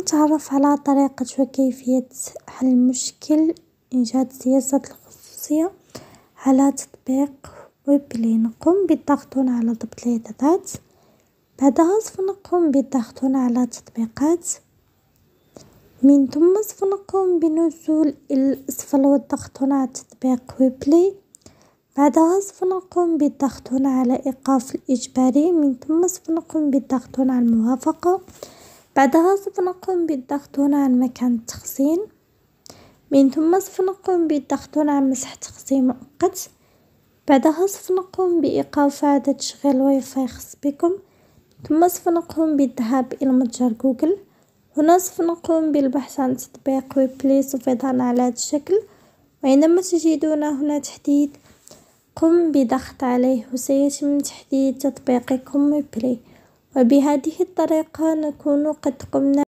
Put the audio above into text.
نتعرف على طريقة وكيفية حل مشكل إيجاد سياسة الخصوصية على تطبيق ويبلي نقوم بالضغط على ضبط الإعدادات. بعدها سوف نقوم بالضغط على تطبيقات. من ثم سوف نقوم بنزول إلى الأسفل والضغط على تطبيق ويبلي بعدها سوف نقوم بالضغط على إيقاف الإجباري. من ثم سوف نقوم بالضغط على الموافقة. بعدها سوف نقوم بالضغط هنا على مكان التخزين. من ثم سوف نقوم بالضغط هنا على مسح تخزين مؤقت. بعدها سوف نقوم بإيقاف إعادة تشغيل الواي فاي خاص بكم. ثم سوف نقوم بالذهاب إلى متجر جوجل. هنا سوف نقوم بالبحث عن تطبيق ويبلاي سوف يظهرنا على هذا الشكل. وعندما تجدون هنا تحديد قم بضغط عليه وسيتم تحديد تطبيقكم ويبلاي وبهذه الطريقة نكون قد قمنا